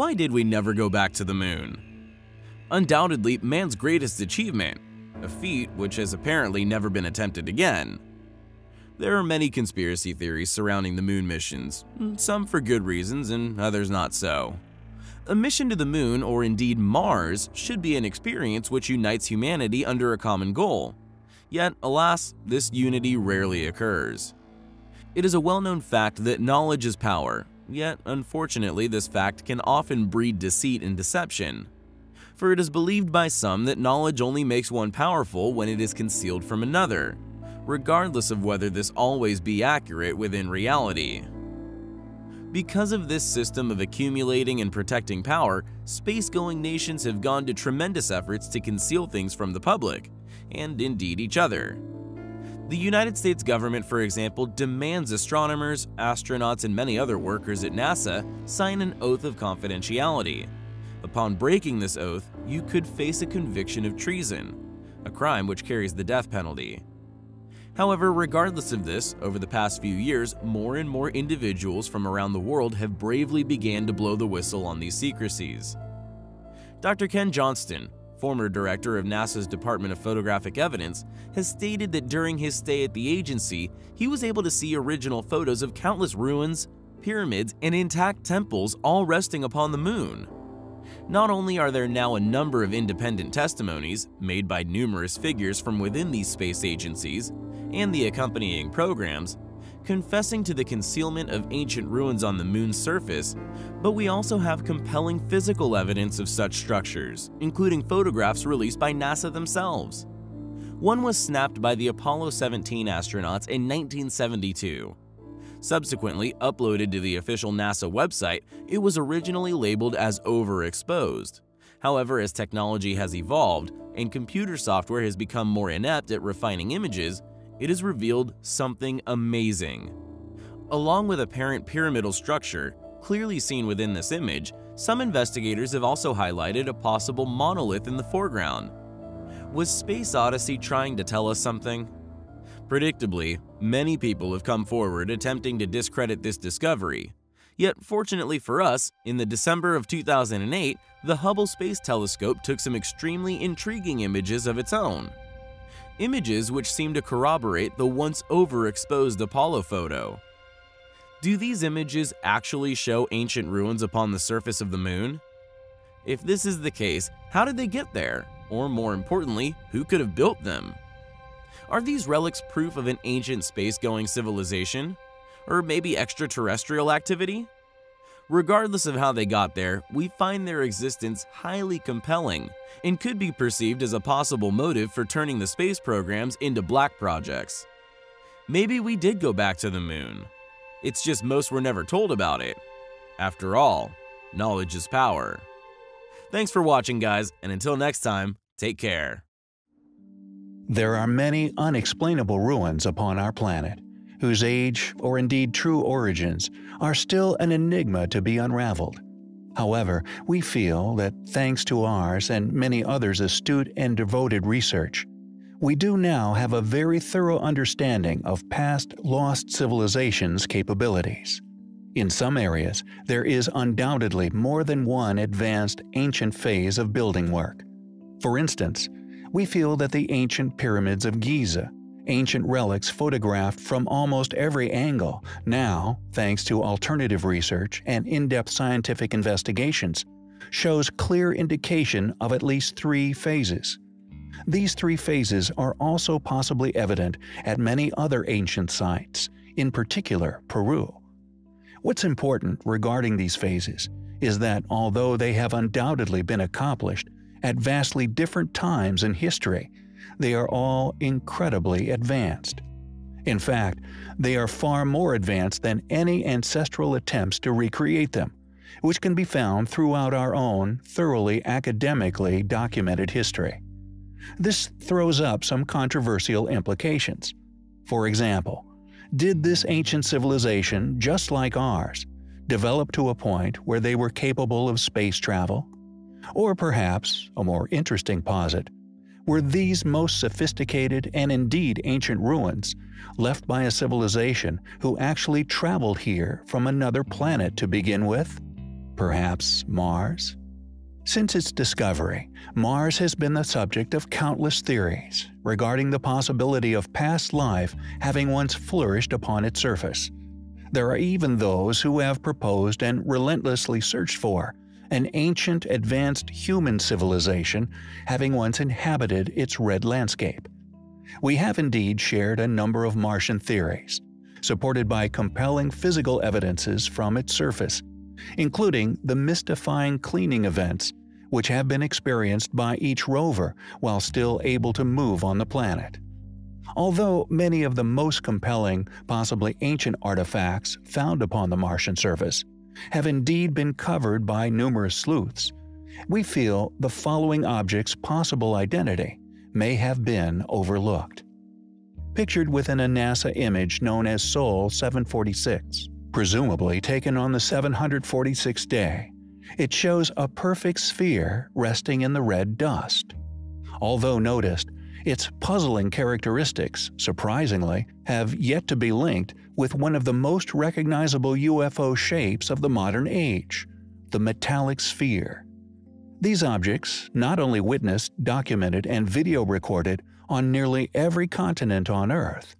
Why did we never go back to the moon? Undoubtedly, man's greatest achievement, a feat which has apparently never been attempted again. There are many conspiracy theories surrounding the moon missions, mm, some for good reasons and others not so. A mission to the moon, or indeed Mars, should be an experience which unites humanity under a common goal. Yet, alas, this unity rarely occurs. It is a well-known fact that knowledge is power, yet unfortunately this fact can often breed deceit and deception. For it is believed by some that knowledge only makes one powerful when it is concealed from another, regardless of whether this always be accurate within reality. Because of this system of accumulating and protecting power, space-going nations have gone to tremendous efforts to conceal things from the public, and indeed each other. The United States government, for example, demands astronomers, astronauts, and many other workers at NASA sign an oath of confidentiality. Upon breaking this oath, you could face a conviction of treason, a crime which carries the death penalty. However, regardless of this, over the past few years, more and more individuals from around the world have bravely began to blow the whistle on these secrecies. Dr. Ken Johnston, former director of NASA's Department of Photographic Evidence, has stated that during his stay at the agency, he was able to see original photos of countless ruins, pyramids, and intact temples all resting upon the moon. Not only are there now a number of independent testimonies made by numerous figures from within these space agencies and the accompanying programs, confessing to the concealment of ancient ruins on the moon's surface, but we also have compelling physical evidence of such structures, including photographs released by NASA themselves. One was snapped by the Apollo 17 astronauts in 1972. Subsequently uploaded to the official NASA website, it was originally labeled as overexposed. However, as technology has evolved and computer software has become more inept at refining images, it has revealed something amazing. Along with apparent pyramidal structure, clearly seen within this image, some investigators have also highlighted a possible monolith in the foreground. Was Space Odyssey trying to tell us something? Predictably, many people have come forward attempting to discredit this discovery. Yet, fortunately for us, in the December of 2008, the Hubble Space Telescope took some extremely intriguing images of its own. Images which seem to corroborate the once overexposed Apollo photo. Do these images actually show ancient ruins upon the surface of the moon? If this is the case, how did they get there? Or more importantly, who could have built them? Are these relics proof of an ancient space-going civilization? Or maybe extraterrestrial activity? Regardless of how they got there, we find their existence highly compelling and could be perceived as a possible motive for turning the space programs into black projects. Maybe we did go back to the moon. It's just most were never told about it. After all, knowledge is power. Thanks for watching guys, and until next time, take care. There are many unexplainable ruins upon our planet, whose age, or indeed true origins, are still an enigma to be unraveled. However, we feel that thanks to ours and many others' astute and devoted research, we do now have a very thorough understanding of past lost civilizations' capabilities. In some areas, there is undoubtedly more than one advanced ancient phase of building work. For instance, we feel that the ancient pyramids of Giza, ancient relics photographed from almost every angle, now, thanks to alternative research and in-depth scientific investigations, shows clear indication of at least three phases. These three phases are also possibly evident at many other ancient sites, in particular Peru. What's important regarding these phases is that although they have undoubtedly been accomplished at vastly different times in history, they are all incredibly advanced. In fact, they are far more advanced than any ancestral attempts to recreate them, which can be found throughout our own thoroughly academically documented history. This throws up some controversial implications. For example, did this ancient civilization, just like ours, develop to a point where they were capable of space travel? Or perhaps, a more interesting posit, were these most sophisticated and indeed ancient ruins left by a civilization who actually traveled here from another planet to begin with? perhaps Mars? Since its discovery, Mars has been the subject of countless theories regarding the possibility of past life having once flourished upon its surface. There are even those who have proposed and relentlessly searched for an ancient advanced human civilization having once inhabited its red landscape. We have indeed shared a number of Martian theories, supported by compelling physical evidences from its surface, including the mystifying cleaning events which have been experienced by each rover while still able to move on the planet. Although many of the most compelling, possibly ancient artifacts found upon the Martian surface have indeed been covered by numerous sleuths, we feel the following object's possible identity may have been overlooked. Pictured within a NASA image known as Sol 746, presumably taken on the 746th day, it shows a perfect sphere resting in the red dust. Although noticed, its puzzling characteristics, surprisingly, have yet to be linked with one of the most recognizable UFO shapes of the modern age the metallic sphere. These objects not only witnessed, documented, and video recorded on nearly every continent on Earth,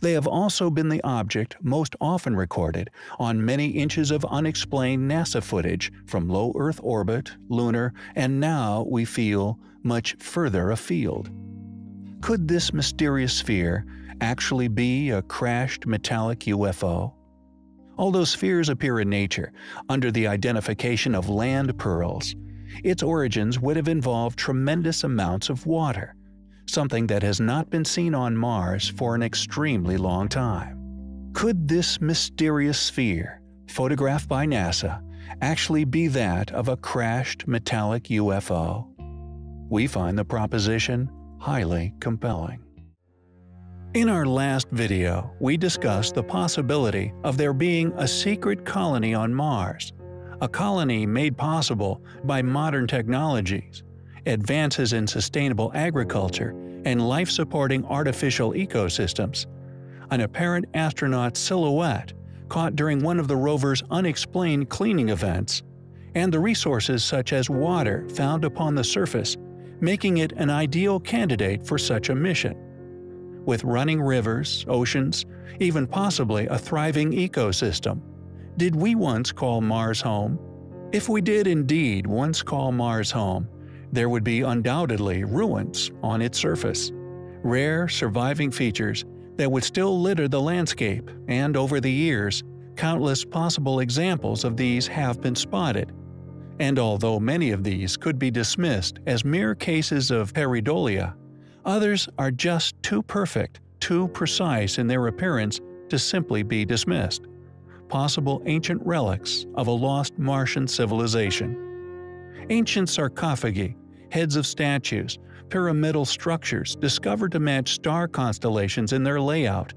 they have also been the object most often recorded on many inches of unexplained NASA footage from low Earth orbit, lunar, and now, we feel, much further afield. Could this mysterious sphere actually be a crashed metallic UFO? Although spheres appear in nature under the identification of land pearls, its origins would have involved tremendous amounts of water, something that has not been seen on Mars for an extremely long time. Could this mysterious sphere, photographed by NASA, actually be that of a crashed metallic UFO? We find the proposition highly compelling. In our last video, we discussed the possibility of there being a secret colony on Mars, a colony made possible by modern technologies advances in sustainable agriculture, and life supporting artificial ecosystems. An apparent astronaut silhouette caught during one of the rover's unexplained cleaning events, and the resources such as water found upon the surface, making it an ideal candidate for such a mission. With running rivers, oceans, even possibly a thriving ecosystem, did we once call Mars home? If we did indeed once call Mars home, there would be undoubtedly ruins on its surface, rare surviving features that would still litter the landscape, and over the years, countless possible examples of these have been spotted. And although many of these could be dismissed as mere cases of pareidolia, others are just too perfect, too precise in their appearance to simply be dismissed. Possible ancient relics of a lost Martian civilization ancient sarcophagi, heads of statues, pyramidal structures discovered to match star constellations in their layout,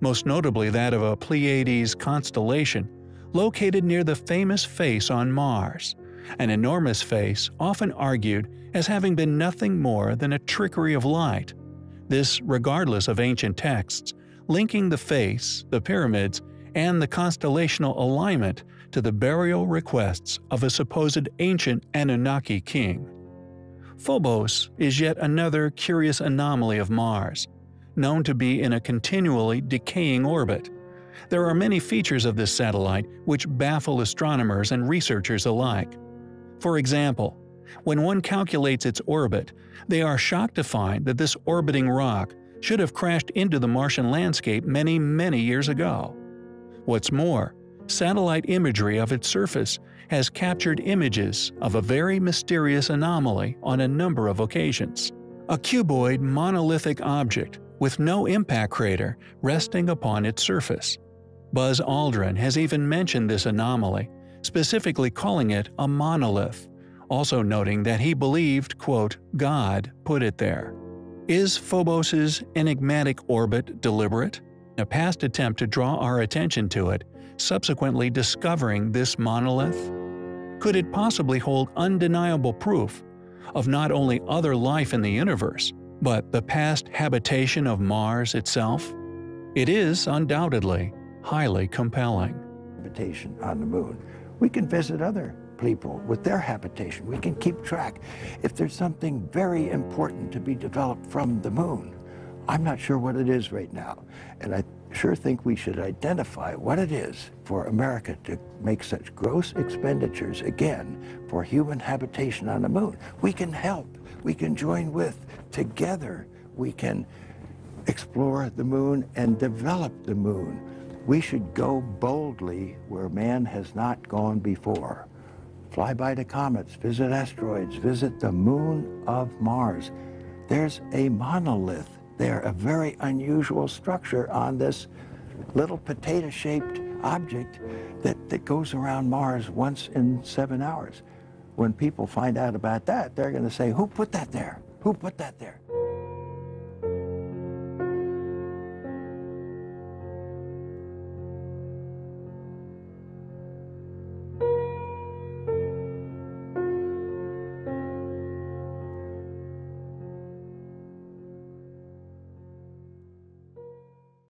most notably that of a Pleiades constellation, located near the famous face on Mars, an enormous face often argued as having been nothing more than a trickery of light. This regardless of ancient texts, linking the face, the pyramids, and the constellational alignment to the burial requests of a supposed ancient Anunnaki king. Phobos is yet another curious anomaly of Mars, known to be in a continually decaying orbit. There are many features of this satellite which baffle astronomers and researchers alike. For example, when one calculates its orbit, they are shocked to find that this orbiting rock should have crashed into the Martian landscape many, many years ago. What's more, satellite imagery of its surface has captured images of a very mysterious anomaly on a number of occasions. A cuboid monolithic object with no impact crater resting upon its surface. Buzz Aldrin has even mentioned this anomaly, specifically calling it a monolith, also noting that he believed, quote, God put it there. Is Phobos's enigmatic orbit deliberate? A past attempt to draw our attention to it subsequently discovering this monolith? Could it possibly hold undeniable proof of not only other life in the universe, but the past habitation of Mars itself? It is undoubtedly highly compelling. Habitation on the moon. We can visit other people with their habitation. We can keep track. If there's something very important to be developed from the moon, I'm not sure what it is right now. And I sure think we should identify what it is for America to make such gross expenditures again for human habitation on the moon. We can help. We can join with. Together, we can explore the moon and develop the moon. We should go boldly where man has not gone before. Fly by the comets, visit asteroids, visit the moon of Mars. There's a monolith there, a very unusual structure on this little potato-shaped object that, that goes around Mars once in seven hours. When people find out about that, they're going to say, who put that there? Who put that there?